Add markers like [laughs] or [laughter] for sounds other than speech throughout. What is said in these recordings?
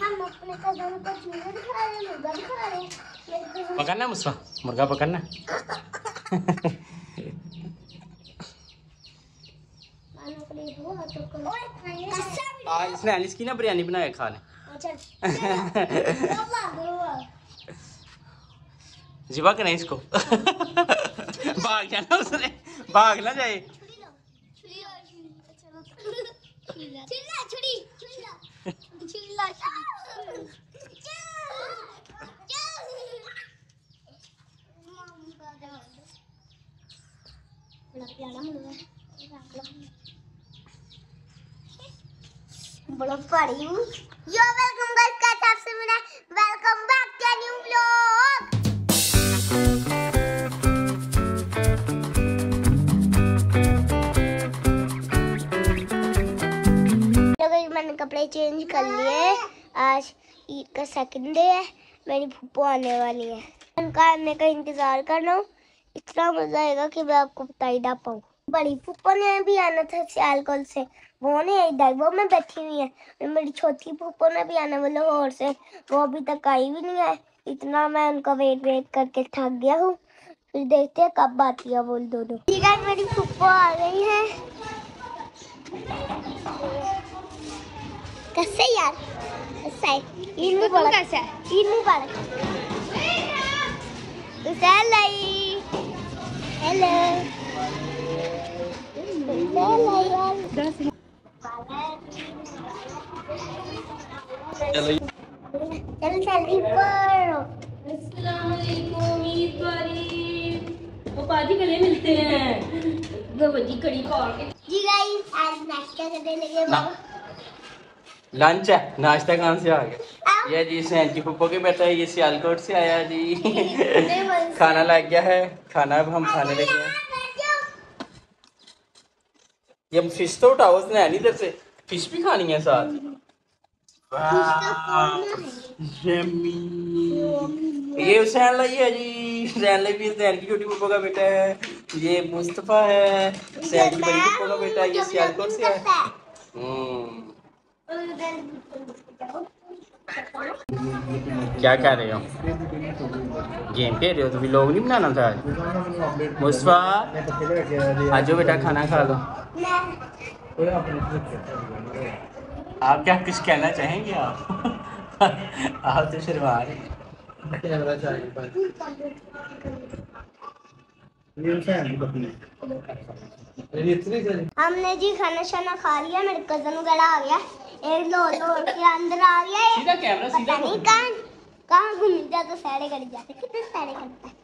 हम अपने कदम को चूहे दिखा रहे हैं मुर्गा दिखा रहे हैं। पकड़ना मुस्वा मुर्गा पकड़ना? तो कसम आज इसने अलिस की ना बिरयानी बनाया खा ले अच्छा बाबा बाबा जिबा के नहीं इसको। भाग जाना उसने। भाग ना जाए। बड़ा प्यारा मुर्गा बड़ा पड़ी हूँ यो वेलकम गाइस का तरफ़ से मेरा welcome back to new vlog तो गाइस मैंने कपड़े चेंज कर लिए आज ईद का सेकंड डे है, मेरी फूफो आने वाली है। उनका आने का इंतज़ार कर रहा हूँ। इतना मज़ा आएगा कि मैं आपको बता ही ना पाऊँ। बड़ी फूफो ने भी आना था सियालकोल से। वो नहीं आई दाई वो में बैठी हुई है। मेरी छोटी फूफो ने भी आना मतलब और से। वो अभी तक आई भी नहीं है। इतना मैं उनका वेट वेट करके थक गया हूँ। फिर देखते हैं कब आती है वो दोनों। ठीक है, मेरी फूफो आ गई है। कैसे यार? कैसा है ईद मुबारक कैसा? है ईद मुबारक हेलो। हेलो चल सैलरी पर वो पाजी गले मिलते हैं दो बजी कड़ी के जी गाइस आज नाश्ता करने लगे बाबा लंच है नाश्ता कहाँ से आ गया। ये जी सैन की पप्पो के बेटा है ये सियालकोट से आया जी। खाना लग गया है खाना अब हम खाने लगे हैं। ये हम फ़िश तो उठाओ उसने नहीं इधर से। फ़िश भी खानी है साथ। ये हुसैन लाई है जी। हुसैन लाई भी हुसैन की छोटी पप्पो का बेटा है। ये मुस्तफ़ा है। हुसैन की बड़ी पप्पो का बेटा है ये सियालकोट से है। हम्म। क्या कह रहे हो? गेम खेल रहे हो? तो भी लोग नहीं बनाना था मुस्तफ़ा, आज बेटा खाना खा लो। आप क्या कुछ कहना चाहेंगे आप? आप तो शर्मा हमने जी खाना शाना खा लिया, मेरे कज़न वगैरह आ गया। लो लो के अंदर आ गया सीधा कैमरा सीधा नहीं कहाँ कहाँ घूम जाता सैरे कर जाते कितने सैरे करता है।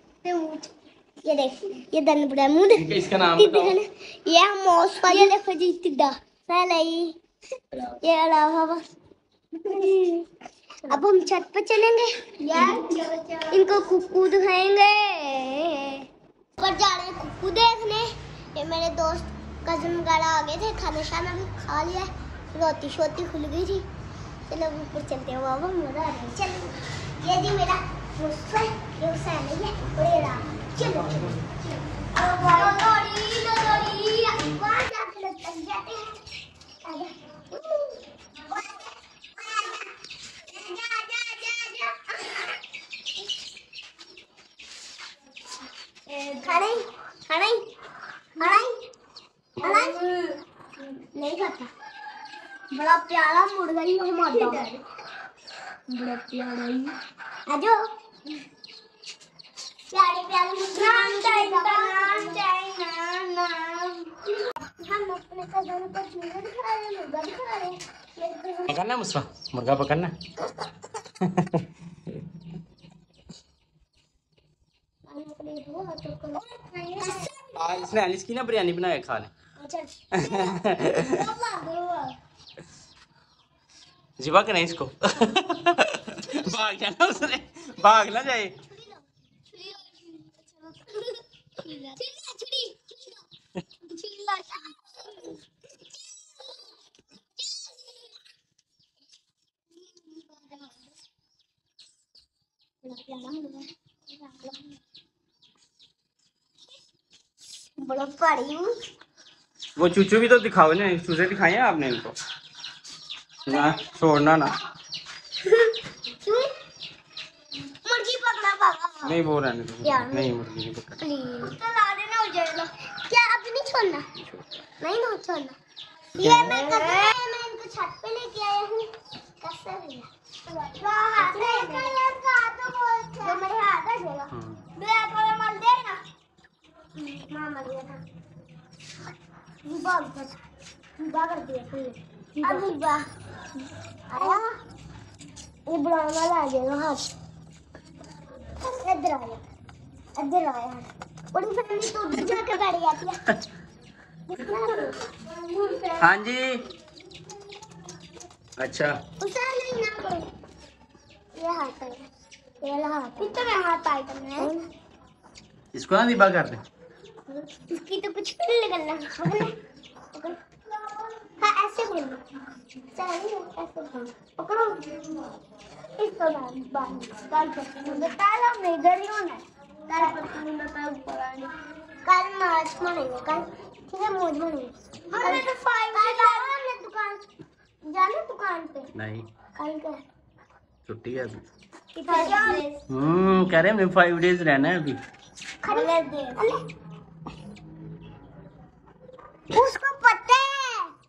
ये देख ये दन बड़ा मुँह देख। इसका नाम बताओ। ये मौस का ये देखो जी टिड्डा ही ये। अलावा बस। अब हम छत पर चलेंगे। यार इनको कुक्कू दिखाएँगे पर जा रहे हैं कुक्कू देखने। ये मेरे दोस्त कज़न वगैरह आ गए थे खाना शाना भी खा लिया रोटी शोटी खुल गई थी चलो ऊपर चलते हैं बाबा मज़ा आ रहा है। चलो, ये जी मेरा मुस्फा ये हुसैन है और ये राम। चलो। खाना ही। खाना ही खाना नहीं खाता बड़ा प्यारा मुर्गा ही हमारा बड़ा प्यारा ही। आजो प्यारे प्यारे मुर्गा। नाम चाहिए नाम चाहिए नाम हम अपने कदम को चूहे दिखा रहे हैं मुर्गा दिखा रहे हैं। पकड़ना मुस्वा मुर्गा पकड़ना। आज इसने अलिस की ना बिरयानी बनाया खा ले अच्छा जिबा के नहीं इसको। भाग जाना उसने। भाग ना जाए। बड़ा वो चूचू भी तो दिखाओ ना चूचे दिखाए आपने इनको? ना छोड़ना ना। मुर्गी पकड़ा पापा नहीं वो रहने दो नहीं मुर्गी नहीं पकड़ा। प्लीज़ तो ला देना हो जाएगा क्या अभी नहीं छोड़ना? नहीं ना छोड़ना। ये मैं कब मैं इनको छत पे लेके आया हूँ। कैसे भैया वाह हाथ इसका ये हाथ तो बोलते हैं मेरे हाथ आ जाएगा ब्लैक वाला मल देना माँ मर गया था। बाग बच। बाग कर दिया तुमने अब आया ये ब्राउन वाला आ जाएगा हाथ इधर आ इधर आया बड़ी फैमिली तो उधर जाके बैठ जाती है हाँ जी अच्छा उसे नहीं ना कोई ये हाथ है ये वाला हाथ तो हाथ आइटम है इसको ना दिबा कर दे इसकी तो कुछ नहीं करना हाँ हूँ ही है पर ऊपर आने कल मार्च कल ठीक है मौज हमने तो फाइव हमने दुकान जाने दुकान पे नहीं। कल का छुट्टी है अभी। हम्म कह रहे हैं फाइव डेज़ रहना है अभी। उसको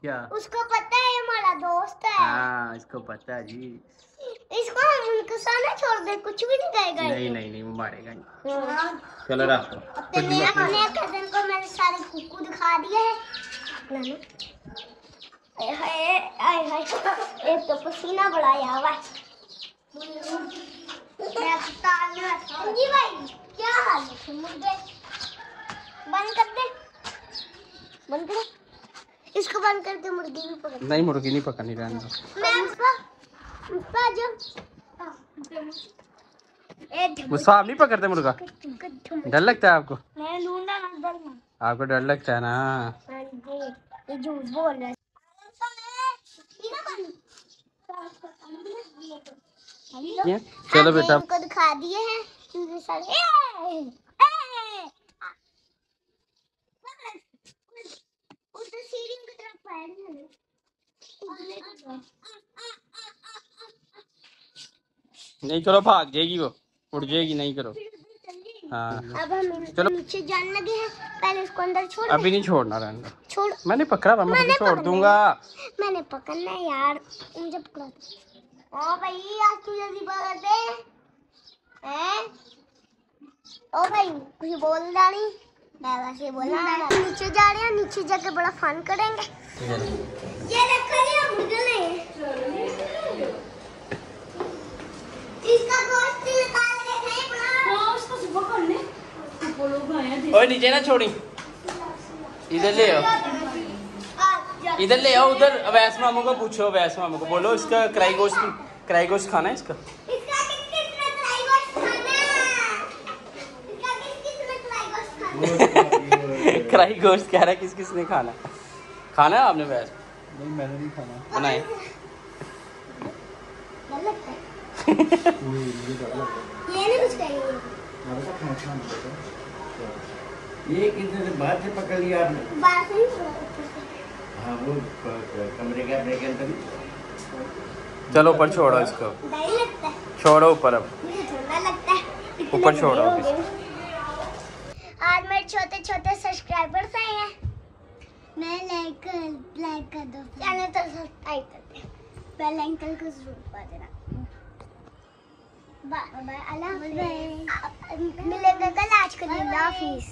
क्या? उसको पता है हमारा दोस्त है। हाँ इसको पता है जी। इसको हम उनके सामने छोड़ दे कुछ भी नहीं कहेगा। नहीं नहीं नहीं वो मारेगा नहीं। हाँ। चलो तो अपने कज़न को मैंने सारे कुकू दिखा दिए हैं। आय हाय आय हाय एक तो पसीना बड़ा आया हुआ मैं अस्पताल। जी भाई क्या हाल है? मुर्गे। बंद कर दे। बंद कर। इसको बंद करके मुर्गी भी पकड़। नहीं मुर्गी नहीं पकड़नी रहने दो वो सांप नहीं पकड़ते मुर्गा? डर लगता है आपको? मैं लूँगा ना डरना आपको डर लगता है ना? ये झूठ बोल रहा है। चलो बेटा। दिखा दिए हैं इनके सारे ए, ए, आ, उधर सीढ़ी की तरफ़ पैर नहीं करो भाग जाएगी वो। उड़ जाएगी नहीं करो। हाँ। अब हम चलो। नीचे जाने लगे हैं। पहले इसको अंदर छोड़ अभी नहीं छोड़ना रहने छोड़। मैंने पकड़ा हुआ मैं मैंने छोड़ दूँगा। मैंने पकड़ना है यार। मुझे पकड़ा ओ भाई आज तू जल्दी पकड़ हैं? ओ भाई कुछ बोल रहा नहीं। मैं वैसे बोला नीचे जा रहे हैं नीचे जाके बड़ा फन करेंगे। ये देखो ये मुर्गले इसका गोश्त निकाल के खाए बड़ा। हाँ उसको सुबह करने वो लोग आए हैं ओए नीचे ना छोड़ी। इधर ले आओ। इधर ले आओ उधर। अवैस मामू को पूछो अवैस मामू को। बोलो इसका क्राई गोश्त क्राई गोश्त खाना है इसका? खाना है? खाना है? [laughs] क्राई गोश्त कह रहा है किस किस ने खाना खाना है आपने वैस? नहीं मैंने नहीं खाना। बनाए। ये कितने दिन बाद से पकड़ लिया आपने। बात नहीं सुना हाँ वो कमरे के अपने के अंदर चलो ऊपर छोड़ो इसको। है। छोड़ो ऊपर अब। है। ऊपर छोड़ो हो आज मेरे छोटे छोटे सब्सक्राइबर्स आए हैं। मैं लाइक लाइक कर दो चैनल तो सब्सक्राइब कर दो बेल आइकन को ज़रूर दबा देना बाय बाय अल्लाह हाफिज़ मिलेंगे कल आज के दिन। हाफिज़